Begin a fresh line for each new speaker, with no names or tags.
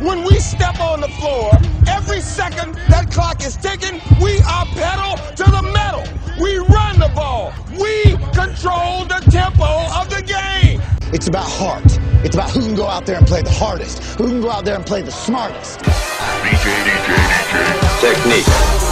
When we step on the floor, every second that clock is ticking, we are pedal to the metal. We run the ball. We control the tempo of the game.
It's about heart. It's about who can go out there and play the hardest, who can go out there and play the smartest.
DJ, DJ, DJ.
Technique.